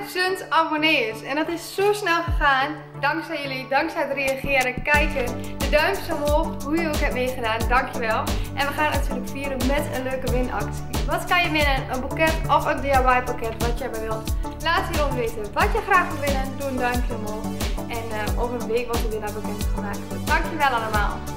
1000 abonnees. En dat is zo snel gegaan. Dankzij jullie, dankzij het reageren, kijken, de duimpjes omhoog, hoe je ook hebt meegedaan. Dankjewel. En we gaan natuurlijk vieren met een leuke winactie. Wat kan je winnen? Een boeket of een DIY pakket, wat jij maar wilt. Laat hieronder weten wat je graag wil winnen. Doe een duimpje omhoog. En uh, over een week wordt de winnaar bekend gemaakt. Dankjewel allemaal.